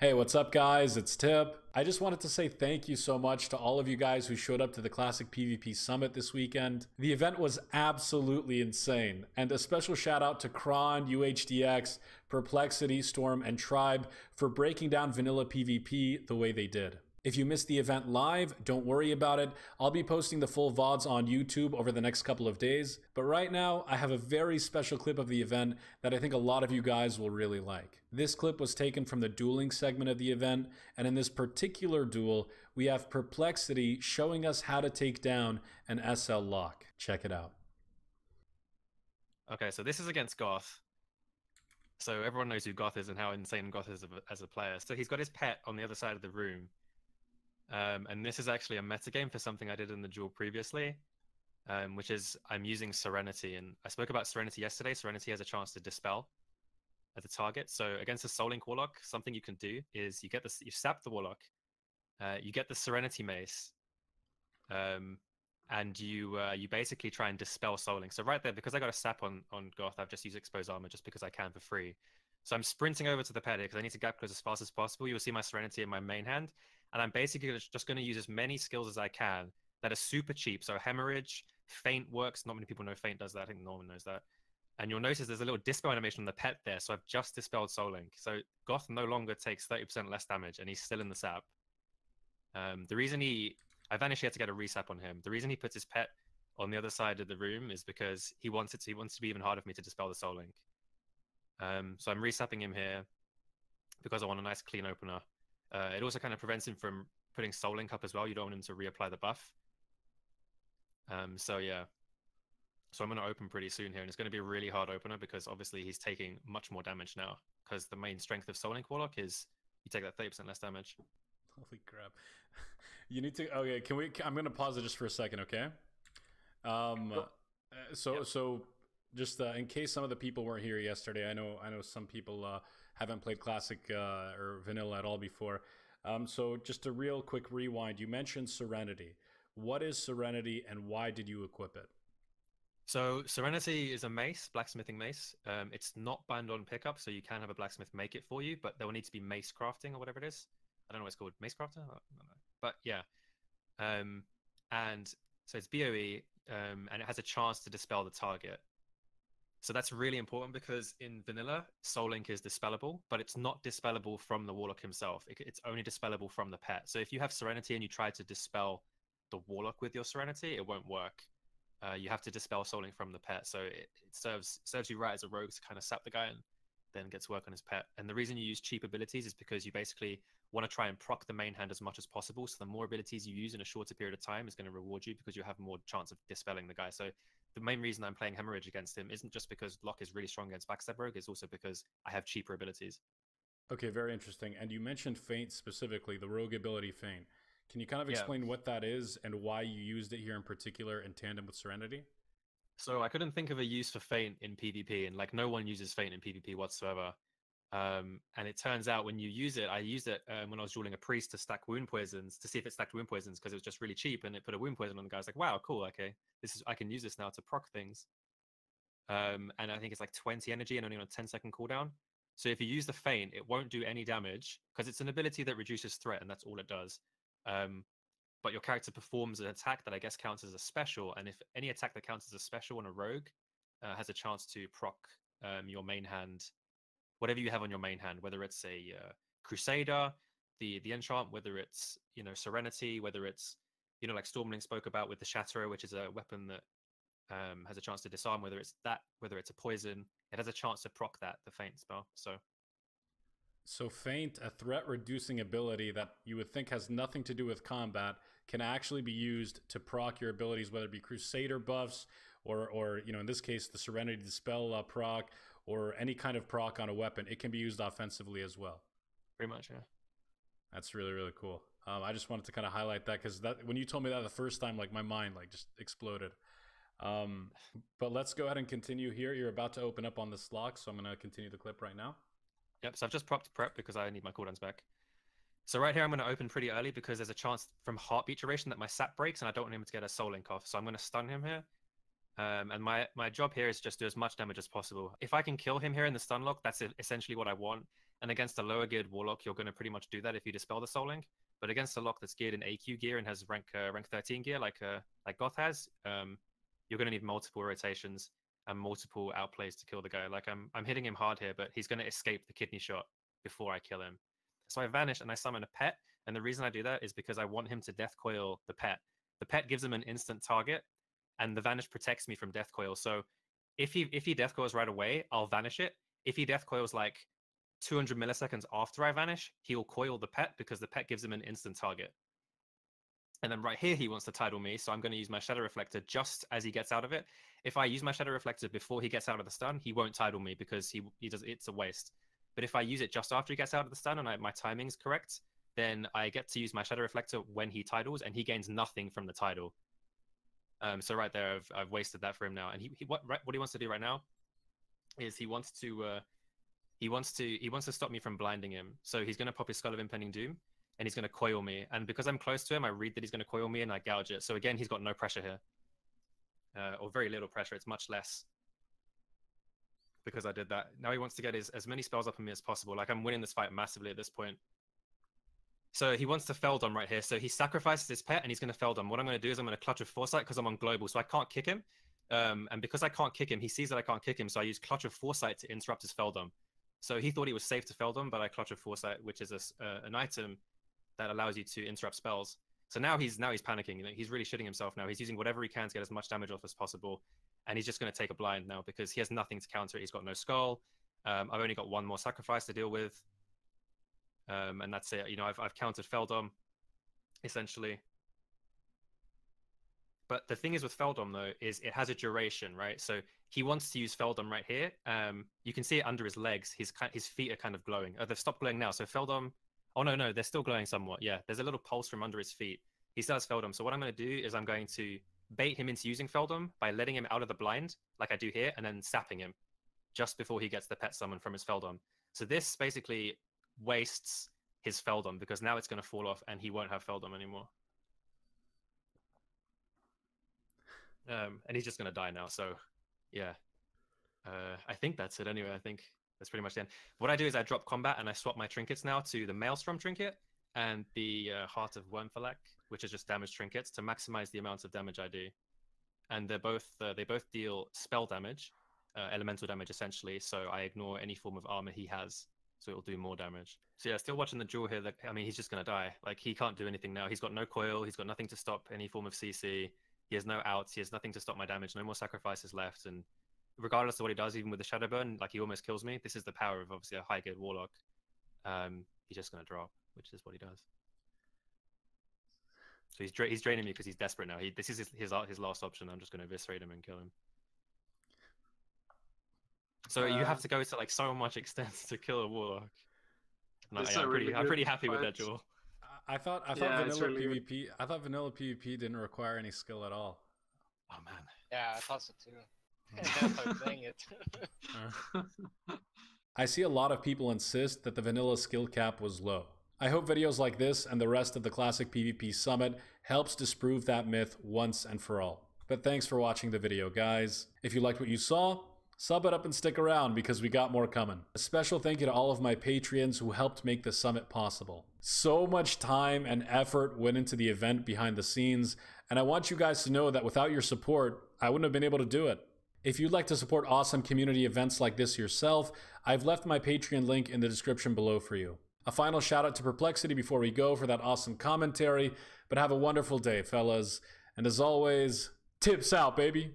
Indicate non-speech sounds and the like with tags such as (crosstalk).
Hey, what's up, guys? It's Tip. I just wanted to say thank you so much to all of you guys who showed up to the Classic PvP Summit this weekend. The event was absolutely insane, and a special shout out to Kron, UHDX, Perplexity, Storm, and Tribe for breaking down vanilla PvP the way they did. If you missed the event live, don't worry about it. I'll be posting the full VODs on YouTube over the next couple of days. But right now, I have a very special clip of the event that I think a lot of you guys will really like. This clip was taken from the dueling segment of the event, and in this particular duel, we have Perplexity showing us how to take down an SL lock. Check it out. Okay, so this is against Goth. So everyone knows who Goth is and how insane Goth is as a player. So he's got his pet on the other side of the room um, and this is actually a metagame for something I did in the duel previously, um, which is I'm using Serenity. And I spoke about Serenity yesterday. Serenity has a chance to dispel at the target. So against a Soul Link Warlock, something you can do is you get this, you sap the Warlock, uh, you get the Serenity Mace, um, and you uh, you basically try and dispel Soul Link. So right there, because I got a sap on on Goth, I've just used Expose Armor just because I can for free. So I'm sprinting over to the Pedic because I need to gap close as fast as possible. You will see my Serenity in my main hand, and I'm basically just going to use as many skills as I can that are super cheap. So hemorrhage, feint works. Not many people know feint does that. I think Norman knows that. And you'll notice there's a little dispel animation on the pet there. So I've just dispelled Soul Link. So Goth no longer takes 30% less damage, and he's still in the sap. Um, the reason he, I vanished here to get a resap on him. The reason he puts his pet on the other side of the room is because he wants it to, he wants to be even harder for me to dispel the Soul Link. Um, so I'm resapping him here because I want a nice clean opener. Uh, it also kind of prevents him from putting Soul Link up as well. You don't want him to reapply the buff. Um, so yeah. So I'm going to open pretty soon here, and it's going to be a really hard opener because obviously he's taking much more damage now. Because the main strength of Soul Link Warlock is you take that 30% less damage. Holy crap! (laughs) you need to. Okay, can we? I'm going to pause it just for a second, okay? Um, uh, so yep. so just uh, in case some of the people weren't here yesterday, I know I know some people uh, haven't played classic uh, or vanilla at all before. Um, so just a real quick rewind. You mentioned Serenity. What is Serenity, and why did you equip it? So Serenity is a mace, blacksmithing mace. Um, it's not banned on pickup, so you can have a blacksmith make it for you, but there will need to be mace crafting or whatever it is. I don't know what it's called, mace crafter. But yeah, um, and so it's BOE, um, and it has a chance to dispel the target. So that's really important because in vanilla, Soul Link is dispellable, but it's not dispellable from the Warlock himself. It, it's only dispellable from the pet. So if you have Serenity and you try to dispel the Warlock with your Serenity, it won't work. Uh, you have to dispel Soul Link from the pet. So it, it serves serves you right as a rogue to kind of sap the guy and then get to work on his pet. And the reason you use cheap abilities is because you basically want to try and proc the main hand as much as possible. So the more abilities you use in a shorter period of time is going to reward you because you have more chance of dispelling the guy. So the main reason I'm playing Hemorrhage against him isn't just because lock is really strong against Backstab Rogue, it's also because I have cheaper abilities. Okay, very interesting. And you mentioned Feint specifically, the Rogue ability Feint. Can you kind of explain yeah. what that is and why you used it here in particular in tandem with Serenity? So I couldn't think of a use for Feint in PvP, and like no one uses Feint in PvP whatsoever. Um, and it turns out when you use it, I used it um, when I was dueling a priest to stack wound poisons to see if it stacked wound poisons because it was just really cheap and it put a wound poison on the guy. I was like, wow, cool, okay, this is I can use this now to proc things. Um, and I think it's like 20 energy and only on a 10 second cooldown. So if you use the feint, it won't do any damage because it's an ability that reduces threat and that's all it does. Um, but your character performs an attack that I guess counts as a special, and if any attack that counts as a special on a rogue uh, has a chance to proc um, your main hand whatever you have on your main hand, whether it's a uh, Crusader, the the enchant, whether it's you know Serenity, whether it's you know like Stormling spoke about with the Shatterer, which is a weapon that um, has a chance to disarm. Whether it's that, whether it's a poison, it has a chance to proc that the feint spell. So. So feint, a threat reducing ability that you would think has nothing to do with combat, can actually be used to proc your abilities, whether it be Crusader buffs or, or you know, in this case, the Serenity Dispel uh, proc, or any kind of proc on a weapon, it can be used offensively as well. Pretty much, yeah. That's really really cool. Um, I just wanted to kind of highlight that because that when you told me that the first time, like my mind like just exploded. Um, but let's go ahead and continue here. You're about to open up on this lock, so I'm going to continue the clip right now. Yep. So I've just propped prep because I need my cooldowns back. So right here, I'm going to open pretty early because there's a chance from heartbeat duration that my sap breaks, and I don't want him to get a soul link off. So I'm going to stun him here. Um, and my, my job here is just do as much damage as possible. If I can kill him here in the stun lock, that's essentially what I want. And against a lower geared warlock, you're going to pretty much do that if you dispel the soul link. But against a lock that's geared in AQ gear and has rank uh, rank 13 gear, like uh, like Goth has, um, you're going to need multiple rotations and multiple outplays to kill the guy. Like I'm I'm hitting him hard here, but he's going to escape the kidney shot before I kill him. So I vanish and I summon a pet. And the reason I do that is because I want him to death coil the pet. The pet gives him an instant target, and the vanish protects me from death coil. So if he if he death coils right away, I'll vanish it. If he death coils like 200 milliseconds after I vanish, he'll coil the pet because the pet gives him an instant target. And then right here, he wants to tidal me, so I'm going to use my Shadow Reflector just as he gets out of it. If I use my Shadow Reflector before he gets out of the stun, he won't tidal me because he he does it's a waste. But if I use it just after he gets out of the stun and I, my timing's correct, then I get to use my Shadow Reflector when he tidals, and he gains nothing from the tidal. Um, so right there, I've, I've wasted that for him now. And he, he what right, what he wants to do right now is he wants to uh, he wants to he wants to stop me from blinding him. So he's going to pop his Skull of Impending Doom, and he's going to coil me. And because I'm close to him, I read that he's going to coil me, and I gouge it. So again, he's got no pressure here, uh, or very little pressure. It's much less because I did that. Now he wants to get his as many spells up on me as possible. Like I'm winning this fight massively at this point. So he wants to Feldom right here. So he sacrifices his pet and he's going to Feldom. What I'm going to do is I'm going to clutch with Foresight because I'm on global, so I can't kick him. Um, and because I can't kick him, he sees that I can't kick him, so I use Clutch of Foresight to interrupt his Feldom. So he thought he was safe to Feldom, but I Clutch of Foresight, which is a, uh, an item that allows you to interrupt spells. So now he's now he's panicking. You know, he's really shitting himself now. He's using whatever he can to get as much damage off as possible, and he's just going to take a blind now because he has nothing to counter. He's got no skull. Um, I've only got one more sacrifice to deal with, um, and that's it. You know, I've I've countered Feldom, essentially. But the thing is with Feldom though is it has a duration, right? So he wants to use Feldom right here. Um, you can see it under his legs. His his feet are kind of glowing. Oh, they've stopped glowing now. So Feldom. Oh no, no, they're still glowing somewhat. Yeah, there's a little pulse from under his feet. He still has Feldom. So what I'm going to do is I'm going to bait him into using Feldom by letting him out of the blind, like I do here, and then sapping him just before he gets the pet summon from his Feldom. So this basically wastes his Feldom because now it's going to fall off and he won't have Feldom anymore. Um, and he's just gonna die now. So, yeah, uh, I think that's it. Anyway, I think that's pretty much the end. What I do is I drop combat and I swap my trinkets now to the Maelstrom trinket and the uh, Heart of Wyrmthalak, which is just damage trinkets to maximize the amount of damage I do. And they're both uh, they both deal spell damage, uh, elemental damage essentially. So I ignore any form of armor he has, so it'll do more damage. So yeah, still watching the duel here. That I mean, he's just gonna die. Like he can't do anything now. He's got no coil. He's got nothing to stop any form of CC. He has no outs. He has nothing to stop my damage. No more sacrifices left. And regardless of what he does, even with the shadow burn, like he almost kills me. This is the power of obviously a high geared warlock. Um, he's just gonna drop, which is what he does. So he's dra- he's draining me because he's desperate now. He this is his, his his last option. I'm just gonna eviscerate him and kill him. So uh, you have uh, to go to like so much extent (laughs) to kill a warlock. No, yeah, I'm pretty I'm pretty happy fight. with that duel. I thought I thought yeah, vanilla really PvP. Good. I thought vanilla PvP didn't require any skill at all. Oh man. Yeah, I thought so too. (laughs) Dang it. (laughs) I see a lot of people insist that the vanilla skill cap was low. I hope videos like this and the rest of the Classic PvP Summit helps disprove that myth once and for all. But thanks for watching the video, guys. If you liked what you saw, Sub it up and stick around because we got more coming. A special thank you to all of my Patreons who helped make the summit possible. So much time and effort went into the event behind the scenes, and I want you guys to know that without your support, I wouldn't have been able to do it. If you'd like to support awesome community events like this yourself, I've left my Patreon link in the description below for you. A final shout out to Perplexity before we go for that awesome commentary, but have a wonderful day, fellas. And as always, tips out, baby.